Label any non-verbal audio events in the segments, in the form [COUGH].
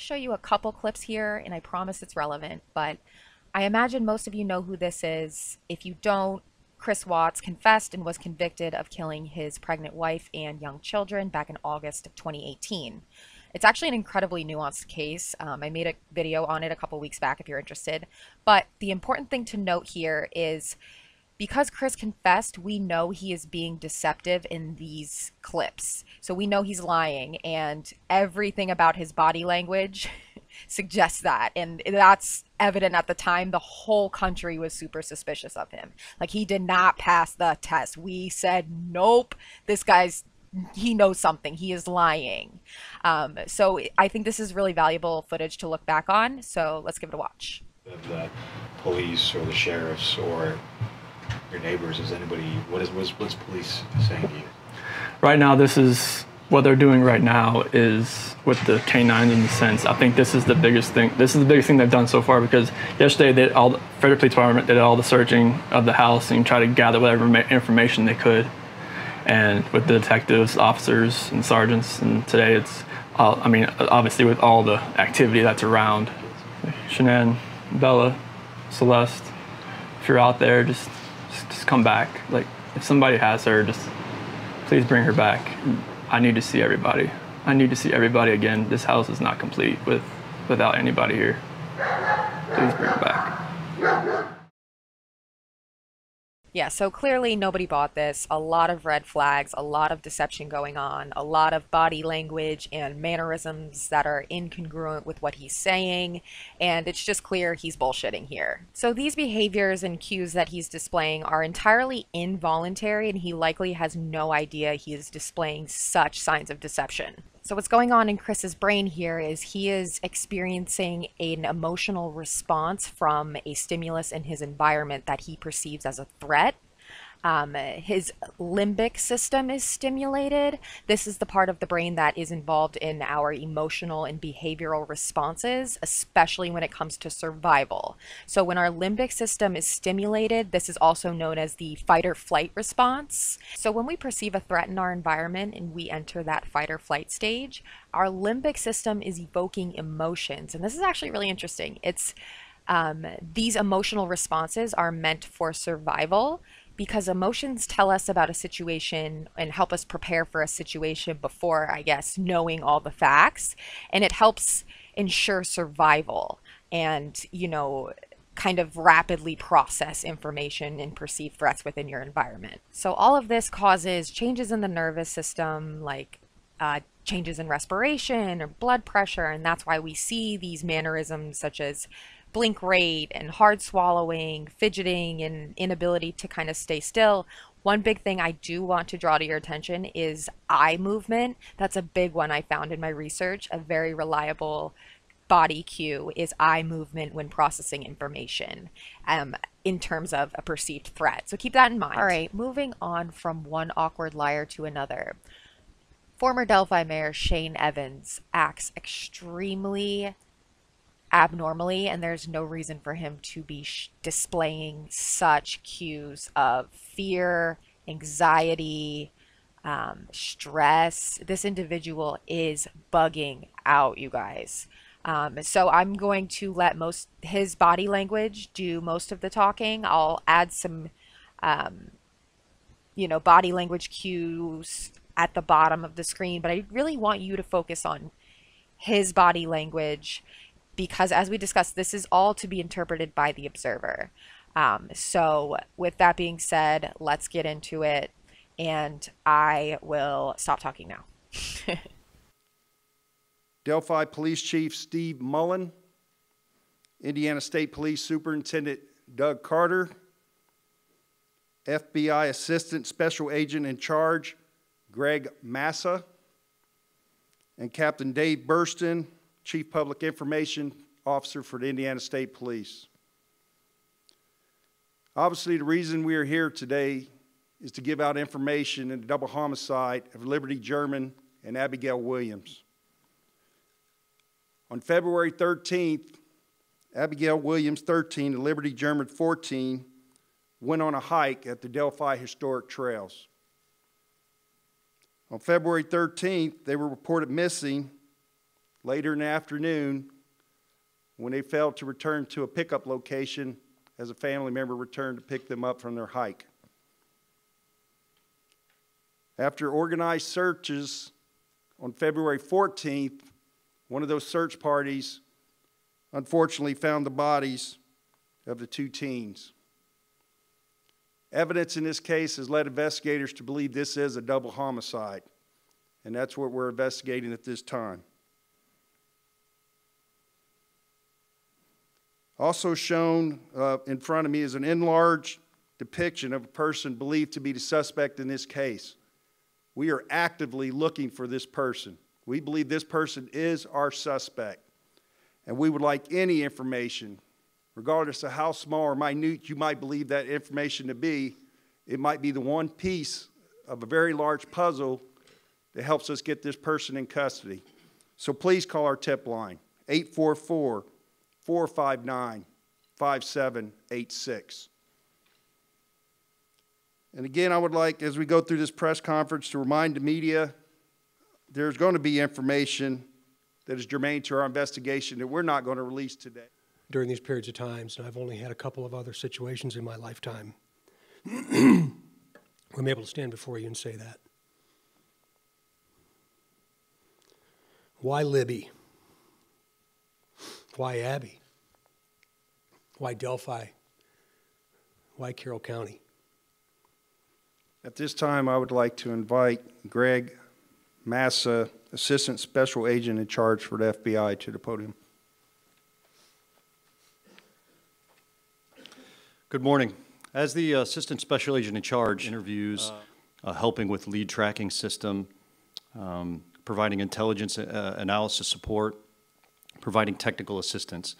To show you a couple clips here, and I promise it's relevant, but I imagine most of you know who this is. If you don't, Chris Watts confessed and was convicted of killing his pregnant wife and young children back in August of 2018. It's actually an incredibly nuanced case. Um, I made a video on it a couple weeks back if you're interested. But the important thing to note here is because Chris confessed, we know he is being deceptive in these clips. So we know he's lying, and everything about his body language [LAUGHS] suggests that. And that's evident at the time. The whole country was super suspicious of him. Like, he did not pass the test. We said, nope, this guy's he knows something. He is lying. Um, so I think this is really valuable footage to look back on. So let's give it a watch. The police or the sheriffs or your neighbors? Is anybody what is what's, what's police saying to you? Right now, this is what they're doing right now is with the canines in the sense. I think this is the biggest thing. This is the biggest thing they've done so far because yesterday they all the Frederick Police Department did all the searching of the house and tried to gather whatever information they could. And with the detectives, officers, and sergeants, and today it's, uh, I mean, obviously with all the activity that's around, Shanann, Bella, Celeste, if you're out there, just come back. Like, if somebody has her, just please bring her back. I need to see everybody. I need to see everybody again. This house is not complete with without anybody here. Please bring her back. Yeah, so clearly nobody bought this. A lot of red flags, a lot of deception going on, a lot of body language and mannerisms that are incongruent with what he's saying, and it's just clear he's bullshitting here. So these behaviors and cues that he's displaying are entirely involuntary, and he likely has no idea he is displaying such signs of deception. So what's going on in Chris's brain here is he is experiencing an emotional response from a stimulus in his environment that he perceives as a threat um, his limbic system is stimulated. This is the part of the brain that is involved in our emotional and behavioral responses, especially when it comes to survival. So, when our limbic system is stimulated, this is also known as the fight or flight response. So, when we perceive a threat in our environment and we enter that fight or flight stage, our limbic system is evoking emotions. And this is actually really interesting. It's um, these emotional responses are meant for survival because emotions tell us about a situation and help us prepare for a situation before, I guess, knowing all the facts. And it helps ensure survival and, you know, kind of rapidly process information and perceive threats within your environment. So, all of this causes changes in the nervous system, like uh, changes in respiration or blood pressure. And that's why we see these mannerisms such as blink rate and hard swallowing, fidgeting, and inability to kind of stay still. One big thing I do want to draw to your attention is eye movement. That's a big one I found in my research. A very reliable body cue is eye movement when processing information um, in terms of a perceived threat. So keep that in mind. All right, moving on from one awkward liar to another. Former Delphi Mayor Shane Evans acts extremely abnormally, and there's no reason for him to be displaying such cues of fear, anxiety, um, stress. This individual is bugging out, you guys. Um, so I'm going to let most his body language do most of the talking. I'll add some, um, you know, body language cues at the bottom of the screen, but I really want you to focus on his body language because as we discussed, this is all to be interpreted by the observer. Um, so with that being said, let's get into it and I will stop talking now. [LAUGHS] Delphi Police Chief Steve Mullen, Indiana State Police Superintendent Doug Carter, FBI Assistant Special Agent in Charge Greg Massa, and Captain Dave Bursten, Chief Public Information Officer for the Indiana State Police. Obviously, the reason we are here today is to give out information in the double homicide of Liberty German and Abigail Williams. On February 13th, Abigail Williams, 13, and Liberty German, 14, went on a hike at the Delphi Historic Trails. On February 13th, they were reported missing later in the afternoon when they failed to return to a pickup location as a family member returned to pick them up from their hike. After organized searches on February 14th, one of those search parties unfortunately found the bodies of the two teens. Evidence in this case has led investigators to believe this is a double homicide, and that's what we're investigating at this time. Also shown uh, in front of me is an enlarged depiction of a person believed to be the suspect in this case. We are actively looking for this person. We believe this person is our suspect. And we would like any information, regardless of how small or minute you might believe that information to be, it might be the one piece of a very large puzzle that helps us get this person in custody. So please call our tip line, 844 459 5786. And again, I would like, as we go through this press conference, to remind the media there's going to be information that is germane to our investigation that we're not going to release today. during these periods of times, and I've only had a couple of other situations in my lifetime. [CLEARS THROAT] I'm able to stand before you and say that. Why Libby? Why Abby? Why Delphi? Why Carroll County? At this time, I would like to invite Greg Massa, Assistant Special Agent in charge for the FBI, to the podium. Good morning. As the Assistant Special Agent in charge, interviews, uh, helping with lead tracking system, um, providing intelligence uh, analysis support, providing technical assistance.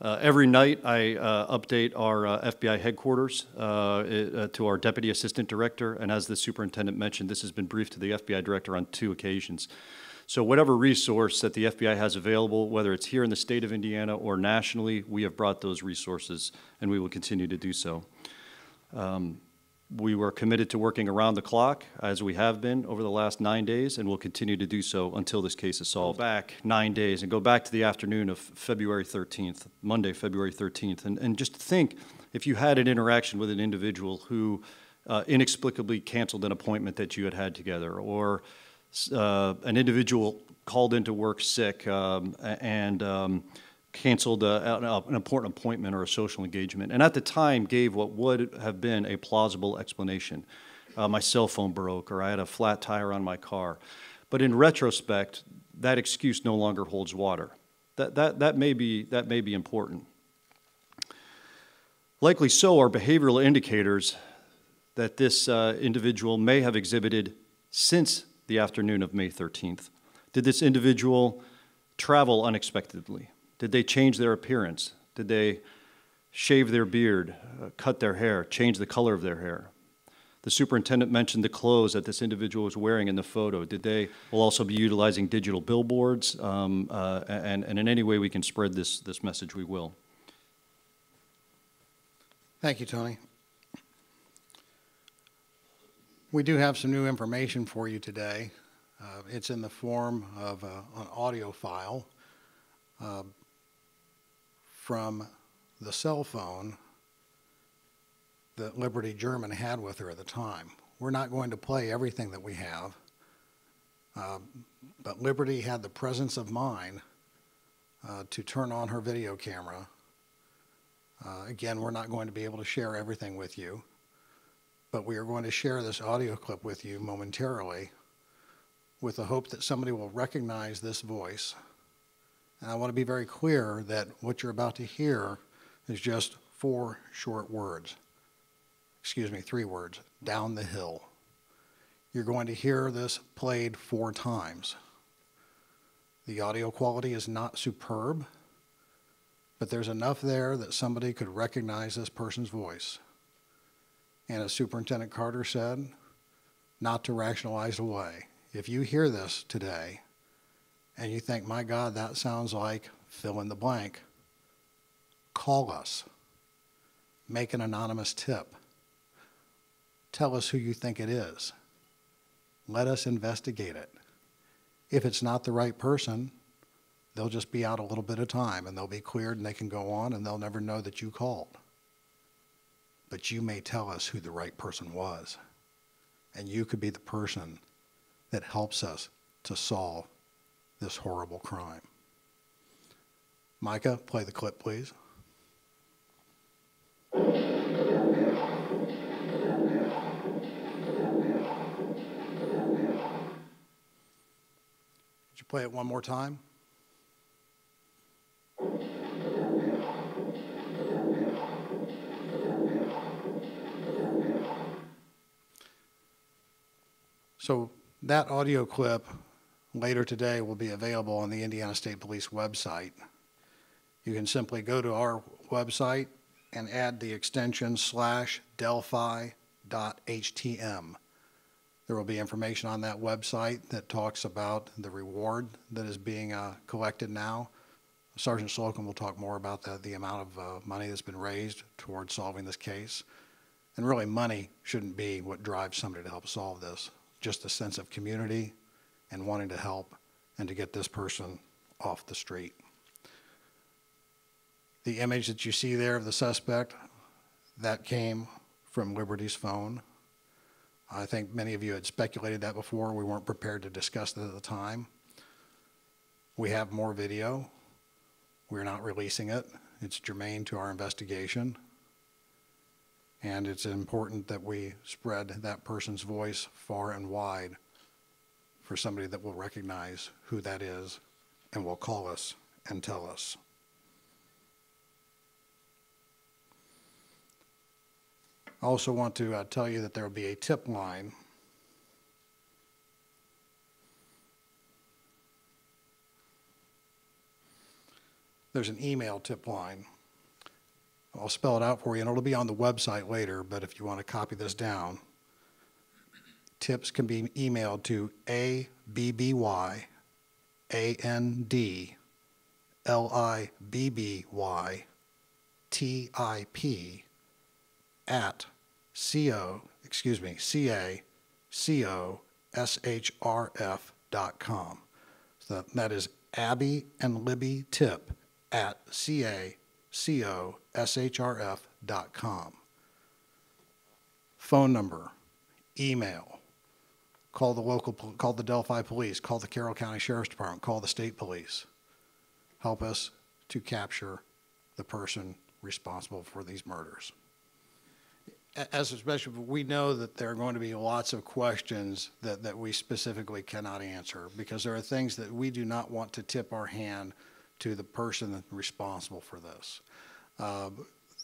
Uh, Every night, I uh, update our uh, FBI headquarters uh, it- uh, to our Deputy Assistant Director, and as the Superintendent mentioned, this has been briefed to the FBI Director on two occasions. So whatever resource that the FBI has available, whether it's here in the state of Indiana or nationally, we have brought those resources, and we will continue to do so. Um, We were committed to working around the clock, as we have been over the last nine days, and will continue to do so until this case is solved. Back nine days, and go back to the afternoon of February 13th, Monday, February 13th, and, and just think, if you had an interaction with an individual who uh, inexplicably canceled an appointment that you had had together, or uh, an individual called into work sick um, and um, canceled uh, an an important appointment or a social engagement, and at the time gave what would have been a plausible explanation. Uh, My cell phone broke, or I had a flat tire on my car. But in retrospect, that excuse no longer holds water. That, that, that may be, that may be important. Likely so are behavioral indicators that this uh, individual may have exhibited since the afternoon of May 13th. Did this individual travel unexpectedly? Did they change their appearance? Did they shave their beard, uh, cut their hair, change the color of their hair? The superintendent mentioned the clothes that this individual was wearing in the photo. Did they, will also be utilizing digital billboards, um, uh, and, and in any way we can spread this, this message, we will. Thank you, Tony. We do have some new information for you today. Uh, It's in the form of uh, an audio file uh, from the cell phone that Liberty German had with her at the time. We're not going to play everything that we have, uh, but Liberty had the presence of mind uh, to turn on her video camera uh, Again, we're not going to be able to share everything with you, but we are going to share this audio clip with you momentarily with the hope that somebody will recognize this voice. And I want to be very clear that what you're about to hear is just four short words. Excuse me, three words down the hill. You're going to hear this played four times. The audio quality is not superb but there's enough there that somebody could recognize this person's voice. And as Superintendent Carter said, not to rationalize away. If you hear this today and you think, my God, that sounds like fill in the blank, call us. Make an anonymous tip. Tell us who you think it is. Let us investigate it. If it's not the right person, they'll just be out a little bit of time and they'll be cleared and they can go on and they'll never know that you called. But you may tell us who the right person was. And you could be the person that helps us to solve this horrible crime. Micah, play the clip, please. Could you play it one more time? So that audio clip later today will be available on the Indiana State Police website. You can simply go to our website and add the extension slash delphi dot htm. There will be information on that website that talks about the reward that is being uh, collected now. Sergeant Slocum will talk more about the, the amount of uh, money that's been raised towards solving this case. And really, money shouldn't be what drives somebody to help solve this, just a sense of community and wanting to help and to get this person off the street. The image that you see there of the suspect, that came from Liberty's phone. I think many of you had speculated that before. We weren't prepared to discuss it at the time. We have more video. We're not releasing it. It's germane to our investigation. And it's important that we spread that person's voice far and wide for somebody that will recognize who that is and will call us and tell us. I also want to uh, tell you that there will be a tip line. There's an email tip line. I'll spell it out for you, and it'll be on the website later, but if you want to copy this down, tips can be emailed to A-B-B-Y, A-N-D, L-I-B-B-Y, T-I-P, at co, excuse me, C-A, C-O-S-H-R-F dot com. So that is Abby and Libby Tip at C-A, C-O-S-H-R-F dot com. Phone number, email, call the local, call the Delphi Police, call the Carroll County Sheriff's Department, call the state police. Help us to capture the person responsible for these murders. As a special, we know that there are going to be lots of questions that, that we specifically cannot answer because there are things that we do not want to tip our hand to the person responsible for this. Uh,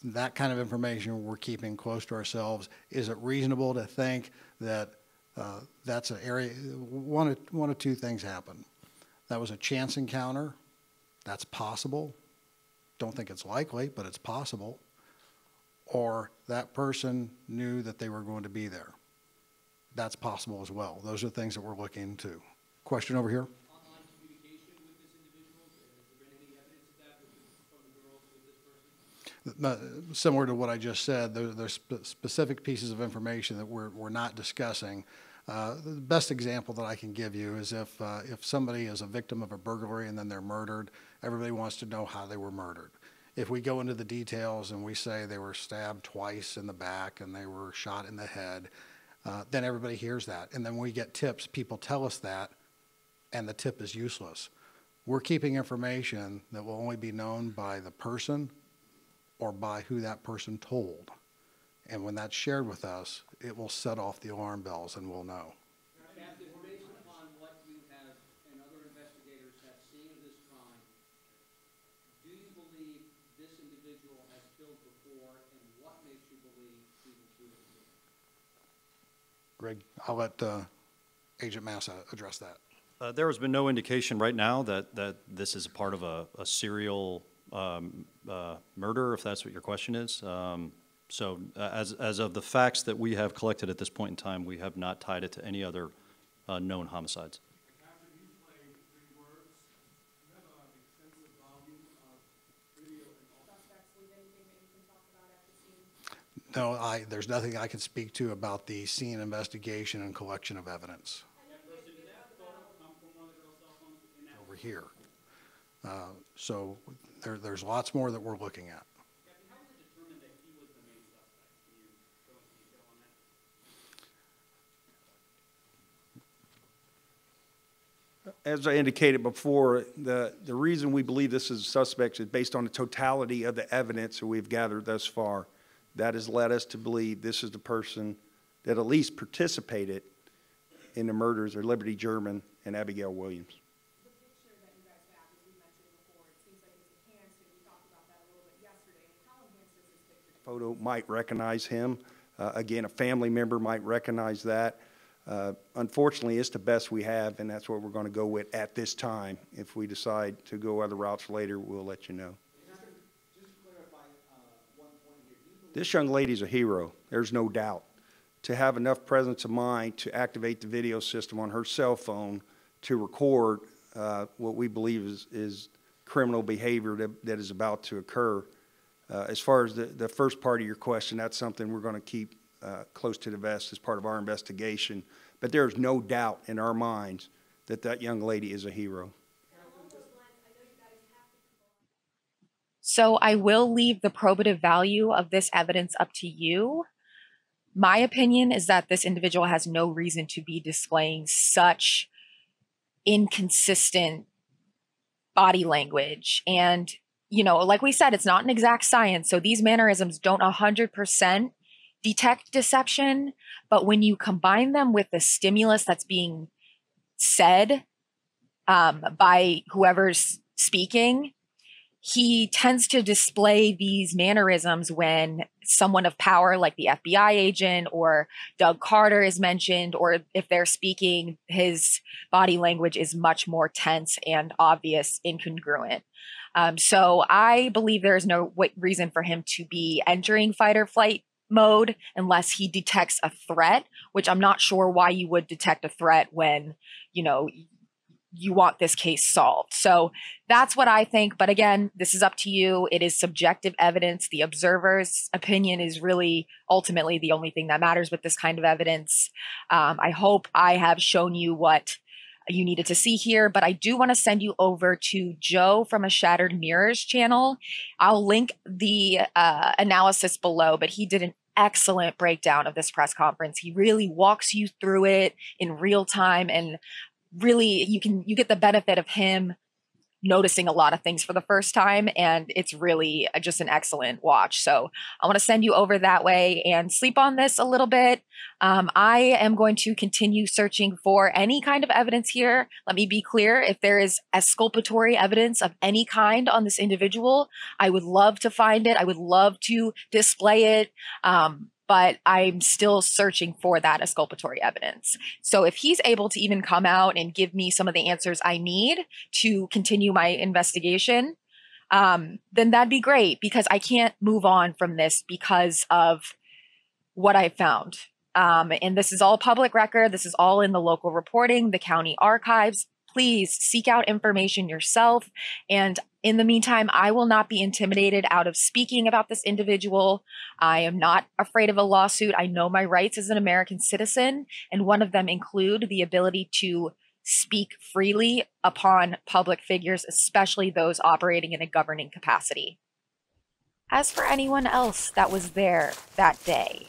That kind of information we're keeping close to ourselves. Is it reasonable to think that uh, that's an area, one of, one of two things happen. That was a chance encounter. That's possible. Don't think it's likely, but it's possible. Or that person knew that they were going to be there. That's possible as well. Those are things that we're looking into. Question over here? on communication with this individual? Has there been any evidence of that with- from the girls with this person? Uh, Similar to what I just said, there, there's spe- specific pieces of information that we're, we're not discussing. Uh, the best example that I can give you is if, uh, if somebody is a victim of a burglary and then they're murdered, everybody wants to know how they were murdered. If we go into the details and we say they were stabbed twice in the back and they were shot in the head, uh, then everybody hears that. And then when we get tips, people tell us that, and the tip is useless. We're keeping information that will only be known by the person or by who that person told. And when that's shared with us, it will set off the alarm bells and we'll know. Captain, based upon what you have and other investigators have seen of this crime, do you believe this individual has killed before, and what makes you believe he will do it again? Greg, I'll let uh, Agent Massa address that. Uh, There has been no indication right now that, that this is a part of a, a serial um, uh, murder, if that's what your question is. Um, So uh, as, as of the facts that we have collected at this point in time, we have not tied it to any other uh, known homicides. No, I, there's nothing I can speak to about the scene investigation and collection of evidence. Over here. Uh, So there, there's lots more that we're looking at. As I indicated before, the, the reason we believe this is suspect is based on the totality of the evidence that we've gathered thus far. That has led us to believe this is the person that at least participated in the murders of Liberty German and Abigail Williams. the picture that you guys have, as we mentioned before, it seems like it's enhanced, and we talked about that a little bit yesterday. How enhanced Photo might recognize him. Uh, Again, a family member might recognize that. Uh, Unfortunately, it's the best we have, and that's what we're going to go with at this time. If we decide to go other routes later, we'll let you know. This young lady's a hero, there's no doubt. To have enough presence of mind to activate the video system on her cell phone to record uh, what we believe is, is criminal behavior that, that is about to occur. Uh, As far as the, the first part of your question, that's something we're going to keep uh, close to the vest as part of our investigation. But there is no doubt in our minds that that young lady is a hero. So I will leave the probative value of this evidence up to you. My opinion is that this individual has no reason to be displaying such inconsistent body language. And, you know, like we said, it's not an exact science. So these mannerisms don't 100% detect deception. But when you combine them with the stimulus that's being said um, by whoever's speaking, he tends to display these mannerisms when someone of power, like the FBI agent or Doug Carter, is mentioned, or if they're speaking, his body language is much more tense and obvious, incongruent. Um, so I believe there is no w- reason for him to be entering fight or flight mode unless he detects a threat, which I'm not sure why you would detect a threat when, you know, you want this case solved. So that's what I think. But again, this is up to you. It is subjective evidence. The observer's opinion is really ultimately the only thing that matters with this kind of evidence. Um, I hope I have shown you what you needed to see here, but I do want to send you over to Joe from a Shattered Mirrors channel. I'll link the uh, analysis below, but he did an excellent breakdown of this press conference. He really walks you through it in real time and really you can you get the benefit of him noticing a lot of things for the first time and it's really uh, just an excellent watch. So i want to send you over that way and sleep on this a little bit. Um, i am going to continue searching for any kind of evidence here. Let me be clear if there is exculpatory evidence of any kind on this individual i would love to find it. I would love to display it. Um, but I'm still searching for that exculpatory evidence. So if he's able to even come out and give me some of the answers I need to continue my investigation, um, then that'd be great because I can't move on from this because of what I found. Um, and this is all public record. This is all in the local reporting, the county archives. Please seek out information yourself. And in the meantime, I will not be intimidated out of speaking about this individual. I am not afraid of a lawsuit. I know my rights as an American citizen, and one of them include the ability to speak freely upon public figures, especially those operating in a governing capacity. As for anyone else that was there that day,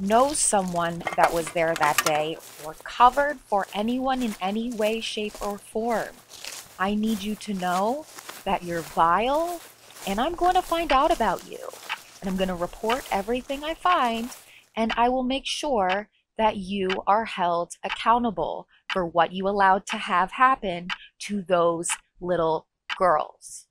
knows someone that was there that day, or covered for anyone in any way, shape, or form, I need you to know that you're vile, and I'm going to find out about you. And I'm going to report everything I find, and I will make sure that you are held accountable for what you allowed to have happen to those little girls.